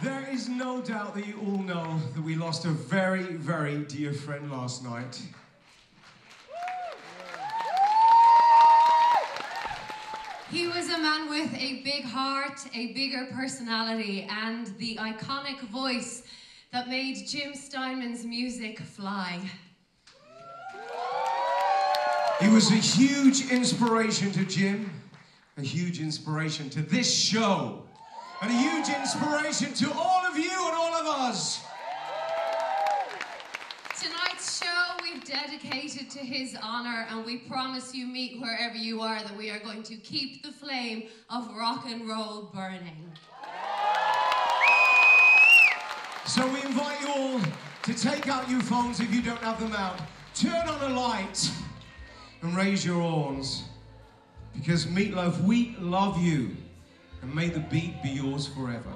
There is no doubt that you all know that we lost a very, very dear friend last night. He was a man with a big heart, a bigger personality, and the iconic voice that made Jim Steinman's music fly. He was a huge inspiration to Jim, a huge inspiration to this show, and a huge inspiration to all of you and all of us. Tonight's show we've dedicated to his honor, and we promise you, Meat wherever you are, that we are going to keep the flame of rock and roll burning. So we invite you all to take out your phones if you don't have them out, turn on a light, and raise your horns. Because Meat Loaf, we love you, and may the beat be yours forever.